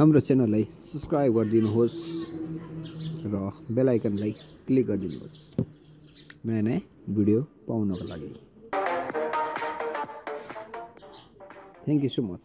हाम्रो channel subscribe गरिदिनुहोस् र बेलायकनलाई क्लिक गरिदिनुहोस् नया नया भिडियो पाउनको लागि। Thank you so much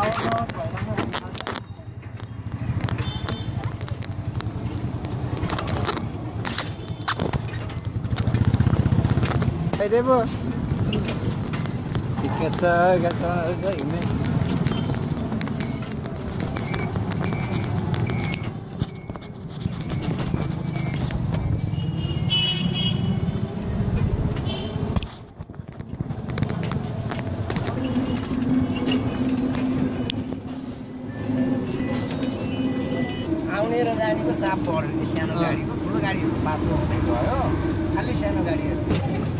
Hey, Devo. Ich kann sagen, ich kann sagen, ich जानेको चाप सानो गाडीको ठुलो गाडीहरू बाटो हुँदै गयो। खालि सानो गाडीहरू।